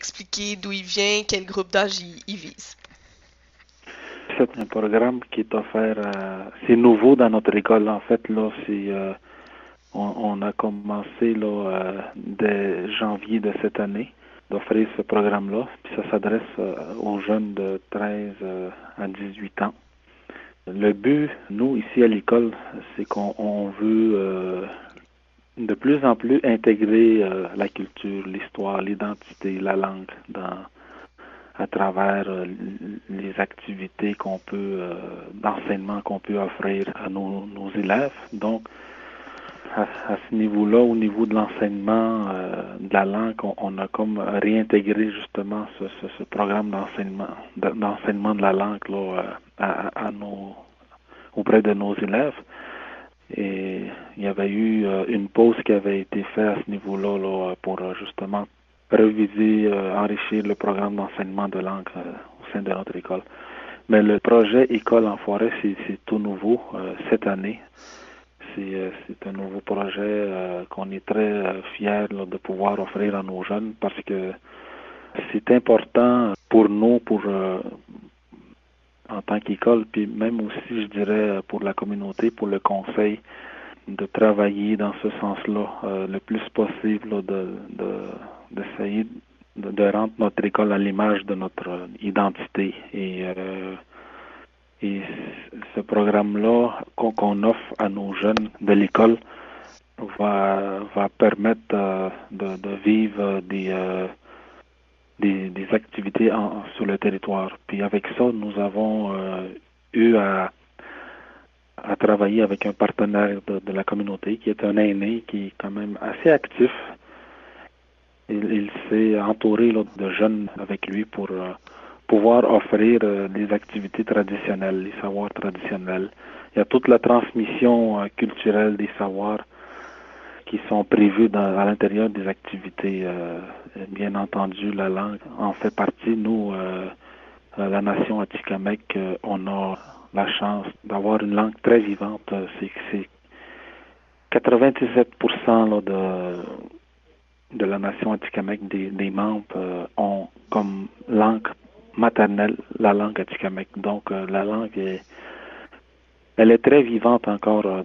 expliquer d'où il vient, quel groupe d'âge il, vise? C'est un programme qui est offert, c'est nouveau dans notre école. En fait, là, c'est, on, a commencé là, dès janvier de cette année d'offrir ce programme-là. Puis ça s'adresse aux jeunes de 13 à 18 ans. Le but, nous, ici à l'école, c'est qu'on veut euh, de plus en plus intégrer euh, la culture, l'histoire, l'identité, la langue dans, à travers euh, les activités qu'on peut, d'enseignement qu'on peut offrir à nos, élèves. Donc, à, ce niveau-là, au niveau de l'enseignement de la langue, on, a comme réintégré justement ce, programme d'enseignement d'enseignement de la langue là, à, nos, auprès de nos élèves. Et il y avait eu euh, une pause qui avait été faite à ce niveau-là pour euh, justement reviser, euh, enrichir le programme d'enseignement de langue au sein de notre école. Mais le projet École en forêt, c'est tout nouveau cette année. C'est un nouveau projet qu'on est très fiers de pouvoir offrir à nos jeunes parce que c'est important pour nous, pour en tant qu'école, puis même aussi, je dirais, pour la communauté, pour le conseil, de travailler dans ce sens-là euh, le plus possible, de d'essayer de, rendre notre école à l'image de notre identité. Et, euh, et ce programme-là qu'on offre à nos jeunes de l'école va, va permettre euh, de, de, vivre des des, activités sur le territoire. Puis avec ça, nous avons euh, eu à, à travailler avec un partenaire de, la communauté qui est un aîné qui est quand même assez actif. Il, s'est entouré de jeunes avec lui pour euh, pouvoir offrir euh, des activités traditionnelles, les savoirs traditionnels. Il y a toute la transmission culturelle des savoirs qui sont prévus dans, à l'intérieur des activités. Euh, bien entendu, la langue en fait partie. Nous, euh, la nation Atikamek, euh, on a la chance d'avoir une langue très vivante. C'est 97% de, la nation Atikamek, des, membres, ont comme langue maternelle la langue Atikamek. Donc, la langue est, elle est très vivante encore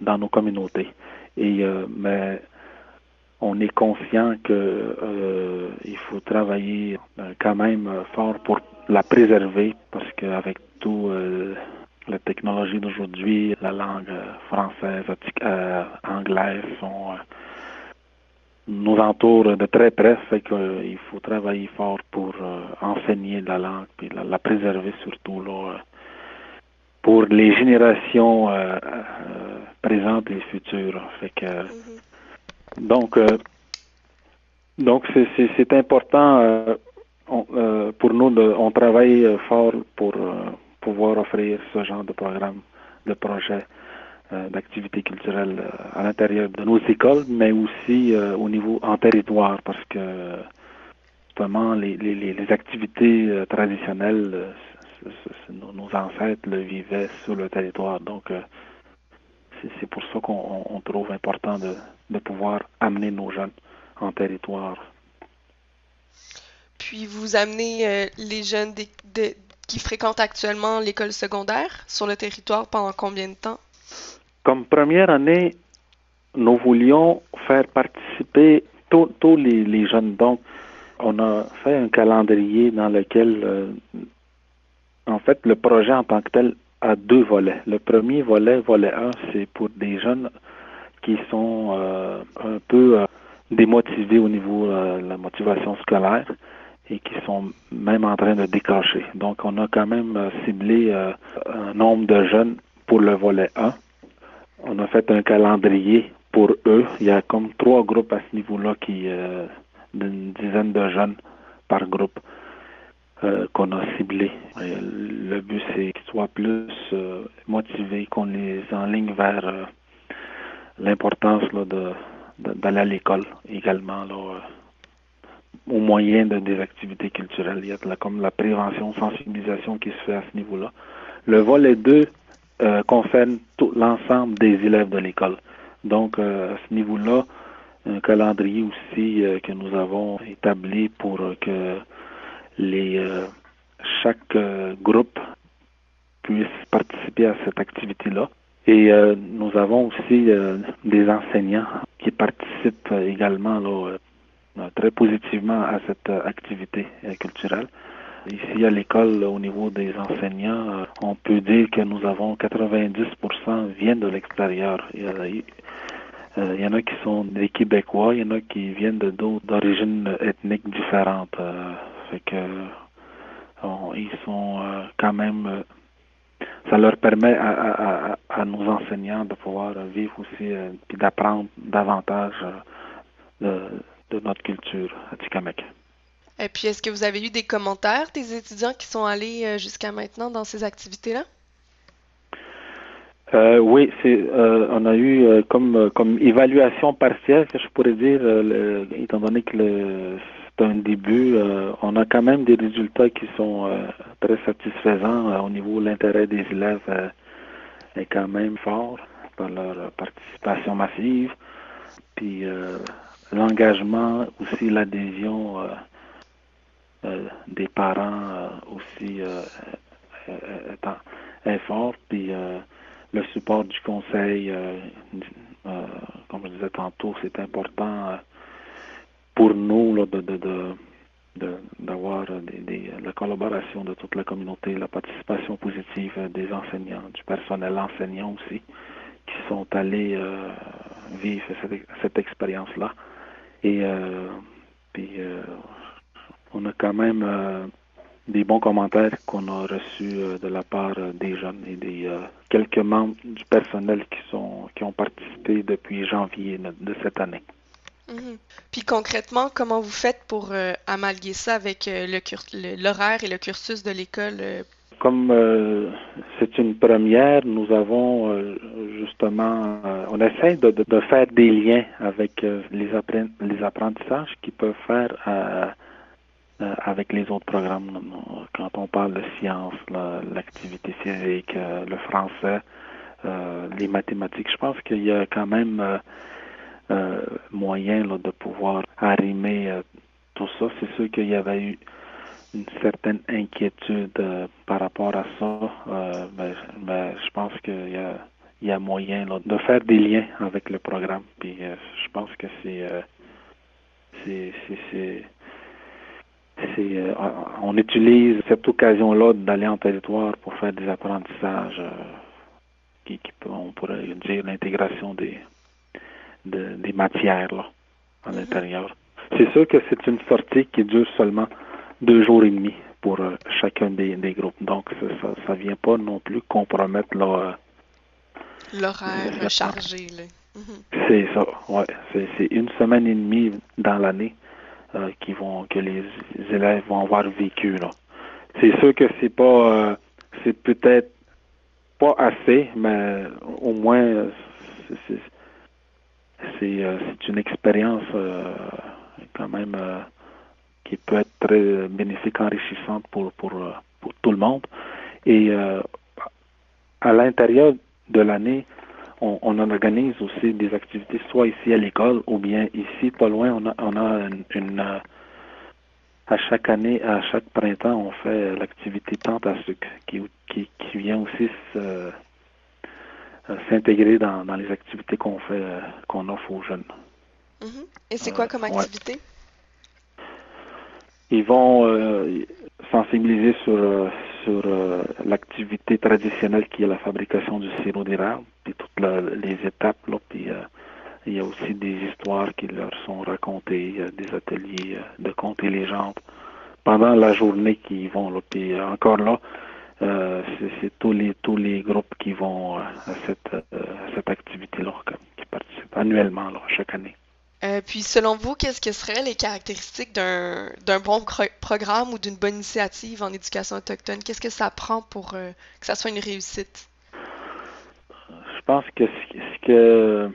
dans nos communautés. Et euh, mais on est conscient que euh, il faut travailler euh, quand même fort pour la préserver parce qu'avec tout la technologie d'aujourd'hui, la langue française, anglaise nous entoure de très près, fait qu'il faut travailler fort pour enseigner la langue puis la, préserver surtout là, pour les générations présente et future. Fait que, mm-hmm. Donc, euh, donc c'est important euh, euh, pour nous, de, on travaille fort pour pouvoir offrir ce genre de programme, de projet d'activité culturelle à l'intérieur de nos écoles, mais aussi au niveau en territoire, parce que justement les, les, les activités traditionnelles, nos ancêtres le vivaient sur le territoire. Donc, c'est pour ça qu'on trouve important de, pouvoir amener nos jeunes en territoire. Puis vous amenez euh, les jeunes qui fréquentent actuellement l'école secondaire sur le territoire pendant combien de temps? Comme première année, nous voulions faire participer tous les, jeunes. Donc, on a fait un calendrier dans lequel, euh, en fait, le projet en tant que tel à deux volets. Le premier volet, volet 1, c'est pour des jeunes qui sont euh, un peu euh, démotivés au niveau euh, de la motivation scolaire et qui sont même en train de décrocher. Donc, on a quand même ciblé un nombre de jeunes pour le volet 1. On a fait un calendrier pour eux. Il y a comme trois groupes à ce niveau-là qui d'une dizaine de jeunes par groupe. Euh, qu'on a ciblé. le but, c'est qu'ils soient plus euh, motivés, qu'on les enligne vers euh, l'importance de, d'aller à l'école également, là, au moyen de, des activités culturelles. Il y a là, comme la prévention, sensibilisation qui se fait à ce niveau-là. Le volet 2 concerne tout l'ensemble des élèves de l'école. Donc, à ce niveau-là, un calendrier aussi que nous avons établi pour que les chaque groupe puisse participer à cette activité-là. Et nous avons aussi des enseignants qui participent également là, très positivement à cette activité culturelle. Ici à l'école, au niveau des enseignants, euh, on peut dire que nous avons 90% viennent de l'extérieur. Il, euh, y en a qui sont des Québécois, il y en a qui viennent de d'origines ethniques différentes. Euh, fait que ils sont quand même ça leur permet à, nos enseignants de pouvoir vivre aussi et d'apprendre davantage de, de, notre culture à Tikamek. Et puis, est-ce que vous avez eu des commentaires des étudiants qui sont allés euh, jusqu'à maintenant dans ces activités-là? Euh, oui, c'est, euh, on a eu comme comme évaluation partielle, que je pourrais dire, étant donné que c'est un début, on a quand même des résultats qui sont très satisfaisants au niveau de l'intérêt des élèves est quand même fort par leur participation massive, puis l'engagement aussi l'adhésion euh, des parents euh, aussi euh, est fort, puis le support du conseil, comme je disais tantôt, c'est important pour nous de, d'avoir des, la collaboration de toute la communauté, la participation positive des enseignants, du personnel enseignant aussi, qui sont allés vivre cette, cette expérience-là. Et puis on a quand même euh, des bons commentaires qu'on a reçus euh, de la part euh, des jeunes et des quelques membres du personnel qui sont qui ont participé depuis janvier de cette année. Mhm. Puis concrètement, comment vous faites pour amalguer ça avec l'horaire et le cursus de l'école? Comme c'est une première, nous avons justement, on essaie de, de, faire des liens avec les, les apprentissages qui peuvent faire euh, avec les autres programmes. Quand on parle de sciences, l'activité physique, euh, le français, euh, les mathématiques, je pense qu'il y a quand même moyen de pouvoir arrimer tout ça. C'est sûr qu'il y avait eu une certaine inquiétude par rapport à ça, mais, je pense qu'il y a, y a moyen de faire des liens avec le programme. Puis je pense que c'est c'est euh, on utilise cette occasion-là d'aller en territoire pour faire des apprentissages euh, qui, on pourrait dire l'intégration des, des matières là, à mhm. l'intérieur. C'est sûr que c'est une sortie qui dure seulement deux jours et demi pour euh, chacun des, groupes. Donc, ça ne vient pas non plus compromettre l'horaire chargé. Mhm. C'est ça, ouais. C'est une semaine et demie dans l'année euh, qui vont que les élèves vont avoir vécu là. C'est sûr que c'est pas euh, c'est peut-être pas assez, mais au moins c'est euh, une expérience quand même qui peut être très bénéfique, enrichissante pour pour pour tout le monde. Et à l'intérieur de l'année, on, organise aussi des activités, soit ici à l'école ou bien ici, pas loin, on a, on a une, euh, à chaque année, à chaque printemps, on fait l'activité tente à sucre qui, qui, qui vient aussi euh, s'intégrer dans, dans, les activités qu'on fait, euh, qu'on offre aux jeunes. Mm-hmm. Et c'est quoi comme activité? Ils vont sensibiliser sur, sur l'activité traditionnelle qui est la fabrication du sirop d'érable puis toutes les étapes. Là, puis, euh, il y a aussi des histoires qui leur sont racontées, des ateliers euh, de contes et légendes pendant la journée qui vont. Là, puis euh, encore là, c'est tous les tous les groupes qui vont à cette, cette activité-là, qui participent annuellement là, chaque année. puis, selon vous, qu'est-ce que seraient les caractéristiques d'un bon programme ou d'une bonne initiative en éducation autochtone? Qu'est-ce que ça prend pour que ça soit une réussite? je pense que ce, que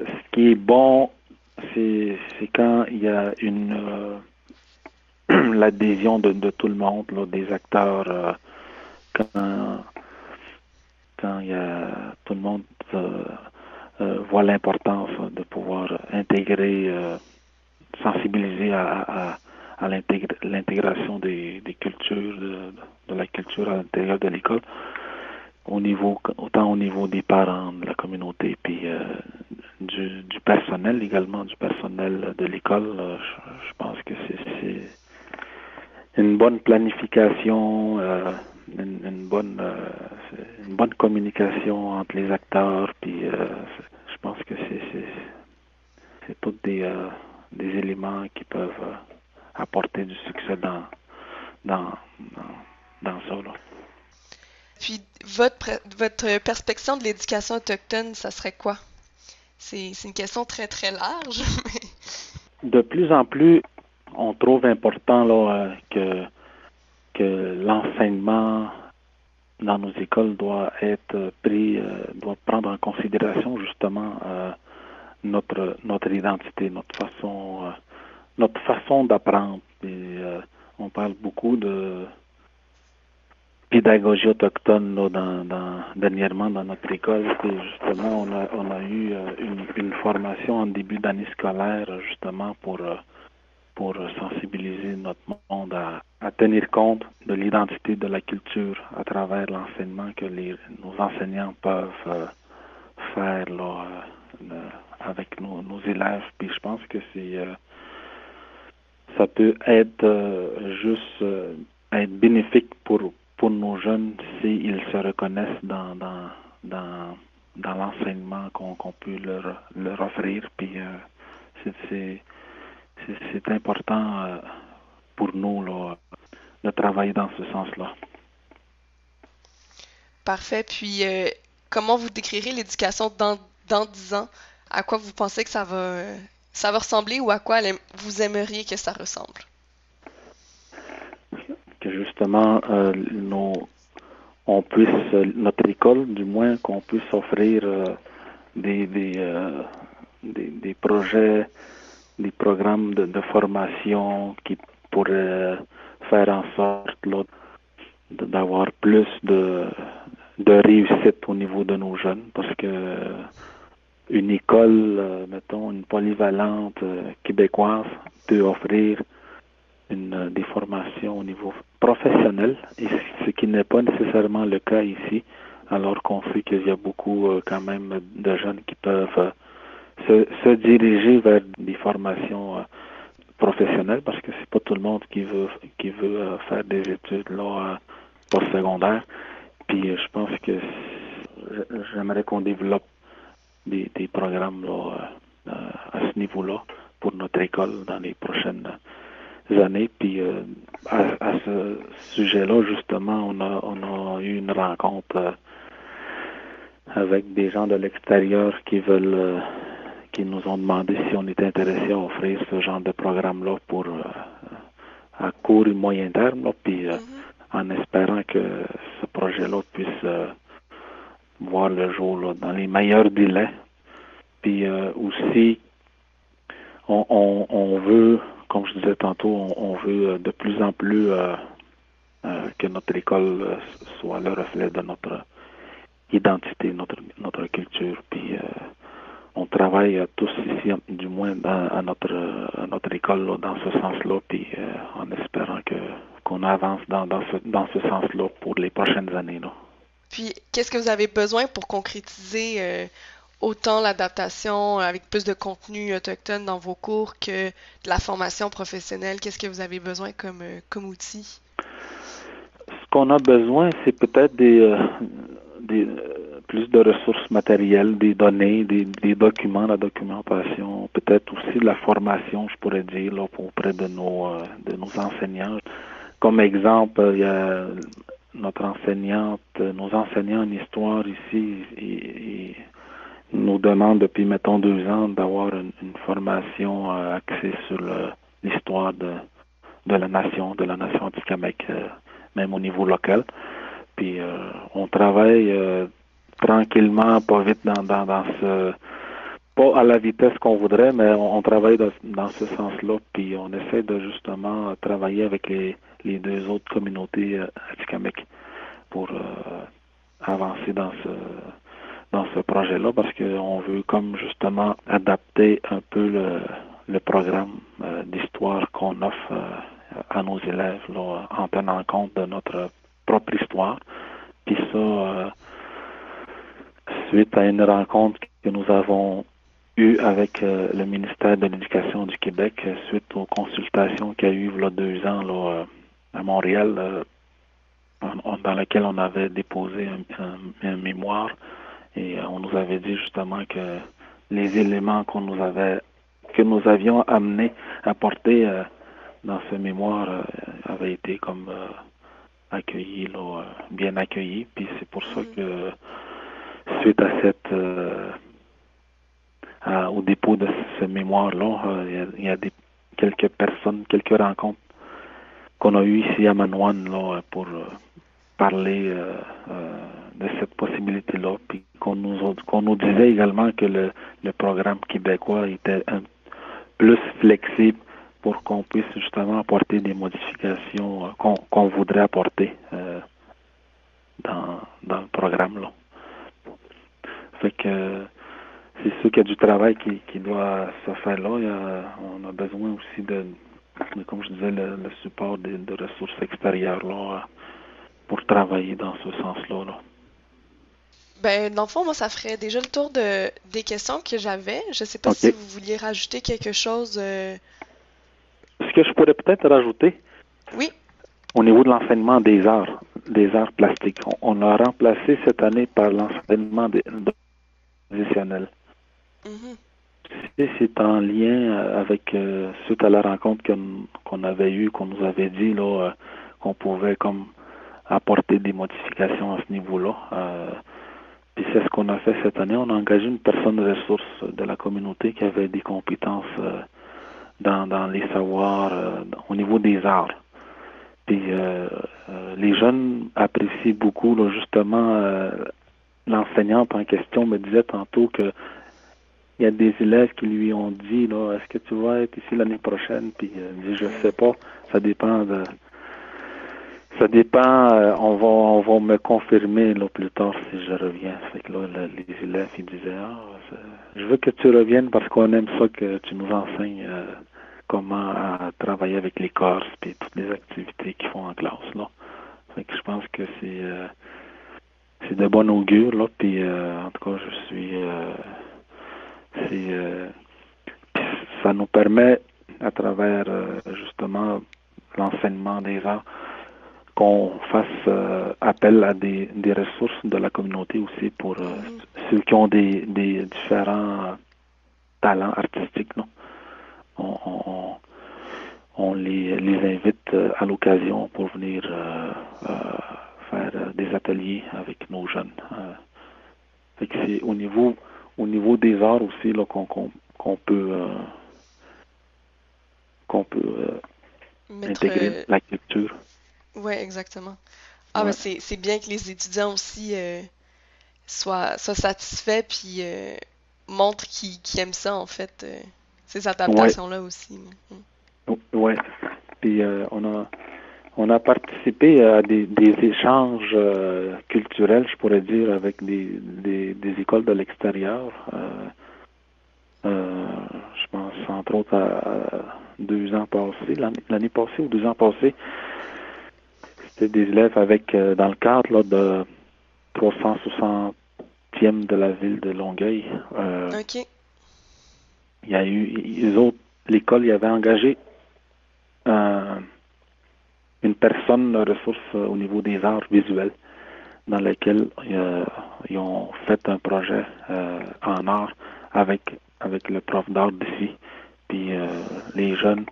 ce qui est bon, c'est quand il y a une euh, l'adhésion de, de, tout le monde, des acteurs, euh, quand quand il y a tout le monde euh, voient l'importance de pouvoir intégrer, sensibiliser à, à, l'intégration des, cultures, de, la culture à l'intérieur de l'école, au niveau, autant au niveau des parents, de la communauté, puis du, du, personnel également, du personnel de l'école. je, pense que c'est une bonne planification, euh, une, bonne euh, une bonne communication entre les acteurs, puis euh, je pense que c'est c'est tous des, des éléments qui peuvent apporter du succès dans dans dans, ça. Puis votre votre perspective de l'éducation autochtone, ça serait quoi? C'est une question très très large. De plus en plus, on trouve important là, euh, que, l'enseignement dans nos écoles doit être pris, euh, doit prendre en considération justement euh, notre notre identité, notre façon notre façon d'apprendre. on parle beaucoup de pédagogie autochtone dans, dernièrement dans notre école. Justement, on a, on a eu une formation en début d'année scolaire justement pour pour sensibiliser notre monde à, tenir compte de l'identité de la culture à travers l'enseignement que les, nos enseignants peuvent euh, faire euh, avec nos, élèves. Puis je pense que c'est euh, ça peut être juste être bénéfique pour pour nos jeunes s'ils se reconnaissent dans dans dans, l'enseignement qu'on qu'on peut leur leur offrir. Puis c'est c'est important euh, pour nous de travailler dans ce sens-là. Parfait. Puis, euh, comment vous décrirez l'éducation dans, dans 10 ans? À quoi vous pensez que ça va, ça va ressembler ou à quoi vous aimeriez que ça ressemble? Que justement, euh, on puisse, notre école, du moins, qu'on puisse offrir des, des, des projets des programmes de, formation qui pourraient faire en sorte d'avoir plus de, réussite au niveau de nos jeunes. Parce que une école, euh, mettons, une polyvalente euh, québécoise peut offrir une, des formations au niveau professionnel, ce qui n'est pas nécessairement le cas ici, alors qu'on sait qu'il y a beaucoup euh, quand même de jeunes qui peuvent se, diriger vers des formations euh, professionnelles parce que c'est pas tout le monde qui veut qui veut euh, faire des études là euh, postsecondaires. Puis je pense que j'aimerais qu'on développe des, des programmes là, à ce niveau-là pour notre école dans les prochaines années. Puis à, à, ce sujet-là, justement, on a on a eu une rencontre avec des gens de l'extérieur qui veulent qui nous ont demandé si on était intéressé à offrir ce genre de programme-là pour euh, à court et moyen terme, puis euh, mm-hmm. en espérant que ce projet-là puisse euh, voir le jour dans les meilleurs délais. Puis aussi, on, on, veut, comme je disais tantôt, on, on veut de plus en plus que notre école soit le reflet de notre identité, notre notre culture, puis travaille tous ici, du moins à, notre, notre école, dans ce sens-là, puis euh, en espérant que qu'on avance dans, dans ce, dans ce sens-là pour les prochaines années. Là. Puis, qu'est-ce que vous avez besoin pour concrétiser euh, autant l'adaptation avec plus de contenu autochtone dans vos cours que de la formation professionnelle? Qu'est-ce que vous avez besoin comme, euh, comme outil? Ce qu'on a besoin, c'est peut-être des, des plus de ressources matérielles, des données, des, documents, la documentation, peut-être aussi de la formation, je pourrais dire, là, auprès de nos, euh, de nos enseignants. Comme exemple, il y a notre enseignante, nos enseignants en histoire ici, ils, nous demandent depuis, mettons, deux ans d'avoir une, formation euh, axée sur l'histoire de, de la nation, de la nation du Québec, euh, même au niveau local. Puis on travaille tranquillement, pas vite dans, dans, dans ce pas à la vitesse qu'on voudrait, mais on, travaille dans, dans ce sens-là, puis on essaie de justement travailler avec les, les deux autres communautés euh, Québec pour euh, avancer dans ce dans ce projet-là parce qu'on veut comme justement adapter un peu le, le programme euh, d'histoire qu'on offre euh, à nos élèves en tenant compte de notre propre histoire. Puis ça, euh, suite à une rencontre que nous avons eue avec le ministère de l'Éducation du Québec, suite aux consultations qu'il y a eu il y a deux ans là, à Montréal, dans lequel on avait déposé un, mémoire et on nous avait dit justement que les éléments qu'on nous avait que nous avions amené, apporté euh, dans ce mémoire euh, avait été comme euh, accueilli, bien accueilli. Puis c'est pour ça que suite à cette au dépôt de ce mémoire-là, il y a, des, quelques personnes, quelques rencontres qu'on a eues ici à Manoine là, pour parler de cette possibilité-là, puis qu'on nous, disait également que le, le programme québécois était un plus flexible pour qu'on puisse justement apporter des modifications euh, qu'on voudrait apporter euh, dans, dans le programme. Là. Fait que c'est sûr qu'il y a du travail qui, qui doit se faire là. on a besoin aussi de, comme je disais, le, support de, ressources extérieures là, pour travailler dans ce sens-là. Là. Ben, dans le fond, moi, ça ferait déjà le tour de, des questions que j'avais. Je ne sais pas si vous vouliez rajouter quelque chose. Euh... Ce que je pourrais peut-être rajouter. Oui. Au niveau de l'enseignement des arts, des arts plastiques, on, a remplacé cette année par l'enseignement Mm-hmm. C'est en lien euh, avec, euh, suite à la rencontre qu'on avait eue, qu'on nous avait dit là, euh, qu'on pouvait comme apporter des modifications à ce niveau-là. Et c'est ce qu'on a fait cette année. On a engagé une personne ressource de la communauté qui avait des compétences euh, dans, dans, les savoirs euh, au niveau des arts. Puis euh, les jeunes apprécient beaucoup justement l'enseignante en question me disait tantôt que il y a des élèves qui lui ont dit là est-ce que tu vas être ici l'année prochaine? Puis dit je sais pas ça dépend de ça dépend, euh, on va on va me confirmer là plus tard si je reviens. Fait que là, les élèves ils disaient Ah, je veux que tu reviennes parce qu'on aime ça que tu nous enseignes euh, comment travailler avec les corps et toutes les activités qu'ils font en classe là. Fait que je pense que c'est euh, c'est de bon augure là, puis en tout cas je suis c'est ça nous permet à travers justement l'enseignement des arts qu'on fasse euh, appel à des, des, ressources de la communauté aussi pour euh, ceux qui ont des, des différents talents artistiques. Non? On, on, on les, les, invite euh, à l'occasion pour venir faire des ateliers avec nos jeunes. c'est au niveau au niveau des arts aussi là qu'on qu'on peut qu'on peut intégrer la culture. Oui, exactement. Ah, ben c'est bien que les étudiants aussi euh, soient, soient, satisfaits puis euh, montrent qu'ils aiment ça, en fait, euh, ces adaptations-là aussi. Oui. Puis on a on a participé à des, des échanges culturels, je pourrais dire, avec des, des, des écoles de l'extérieur. je pense entre autres à deux ans passés, l'année passée ou deux ans passés, c'est des élèves avec, euh, dans le cadre là, de 360e de la ville de Longueuil. Euh, OK. Il y a eu, les autres, l'école, y avait engagé une personne ressource au niveau des arts visuels dans lequel euh, ils ont fait un projet en art avec avec le prof d'art d'ici. Puis les jeunes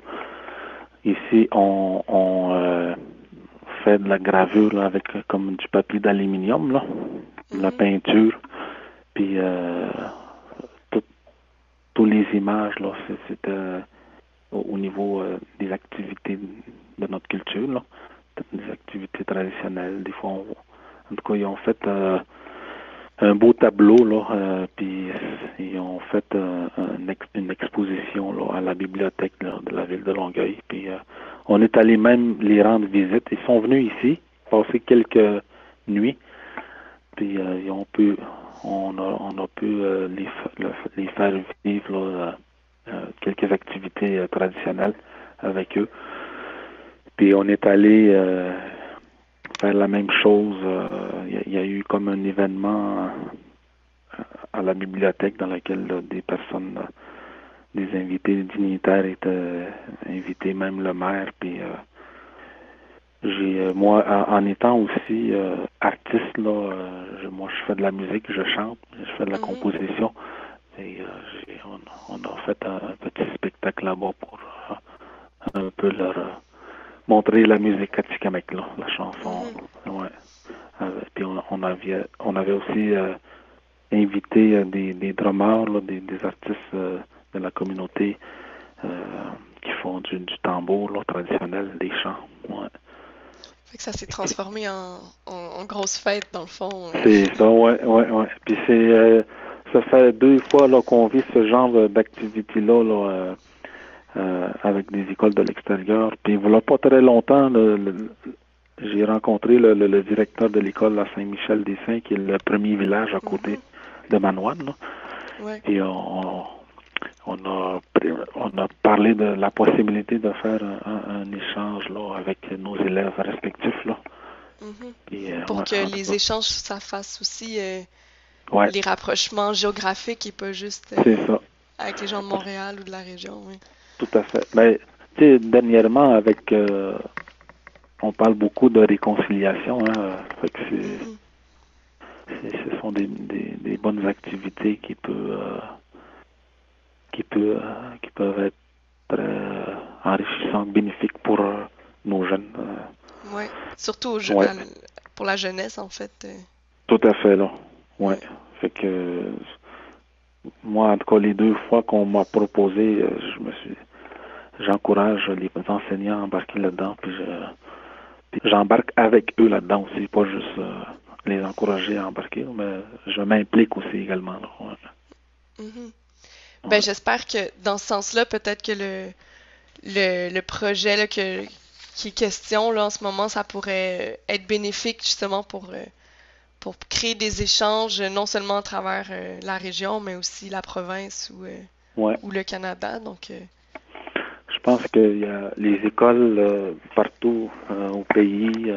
ici ont, ont de la gravure avec euh, comme du papier d'aluminium, là, la mhm. peinture, puis euh, toutes les images, là, c'était euh, au, niveau des activités de notre culture, là, des activités traditionnelles. Des fois, en tout cas, ils ont fait un beau tableau, là, puis ils ont fait une exposition à la bibliothèque de la ville de Longueuil, puis on est allé même les rendre visite. Ils sont venus ici, passer quelques nuits, puis euh, on peut on, a, on a pu les, les, faire vivre quelques activités traditionnelles avec eux. Puis on est allé faire la même chose. Il y, a eu comme un événement à la bibliothèque dans lequel des personnes des invités dignitaires étaient invités, même le maire. Puis euh, j'ai euh, moi en, étant aussi euh, artiste là, moi je fais de la musique, je chante, je fais de la mhm. composition. Et on, on, a fait un, petit spectacle là-bas pour un peu leur montrer la musique Atikamek, là, la chanson. Mhm. Ouais. puis on, on, avait on avait aussi invité des, des drummers, là, des, des artistes de la communauté euh, qui font du, tambour traditionnel, des chants. Ouais. Fait que ça s'est transformé en, en, grosse fête, dans le fond. C'est ça, ouais, ouais, ouais. Puis c'est, euh, ça fait deux fois qu'on vit ce genre d'activité-là, là, euh, avec des écoles de l'extérieur. Puis il pas très longtemps, j'ai rencontré le, directeur de l'école à Saint-Michel-des-Saints, qui est le premier village à côté mm-hmm. de Manoine. Ouais. Et on, on a, on a parlé de la possibilité de faire un, échange là, avec nos élèves respectifs. Là. Mm-hmm. Euh, Pour que les échanges, ça fasse aussi euh, les rapprochements géographiques et pas juste euh, avec les gens de Montréal ou de la région. Oui. Tout à fait. Mais dernièrement, avec on parle beaucoup de réconciliation. Hein, mm-hmm. ce sont des, des, des, bonnes activités qui peuvent qui, peut, qui peuvent être très euh, enrichissantes, bénéfiques pour euh, nos jeunes. Euh. Oui, surtout pour la jeunesse, en fait. Tout à fait, là. Oui. Fait que moi, en tout cas, les deux fois qu'on m'a proposé, je me suis j'encourage les enseignants à embarquer là-dedans, puis j'embarque avec eux là-dedans aussi, pas juste les encourager à embarquer, mais je m'implique aussi également. Là. Mm-hmm. Ben, j'espère que dans ce sens-là, peut-être que le, le, projet là, que, qui est question là, en ce moment, ça pourrait être bénéfique justement pour, euh, pour créer des échanges, non seulement à travers euh, la région, mais aussi la province ou, euh, ou le Canada. Donc, Je pense qu'il y a les écoles partout au pays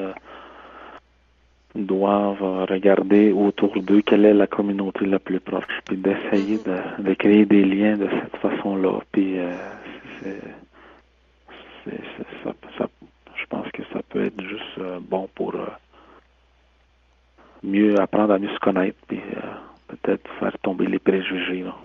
doivent regarder autour d'eux quelle est la communauté la plus proche, puis d'essayer de, créer des liens de cette façon-là. Puis euh, je pense que ça peut être juste euh, bon pour euh, mieux apprendre à mieux se connaître, puis peut-être faire tomber les préjugés. Là.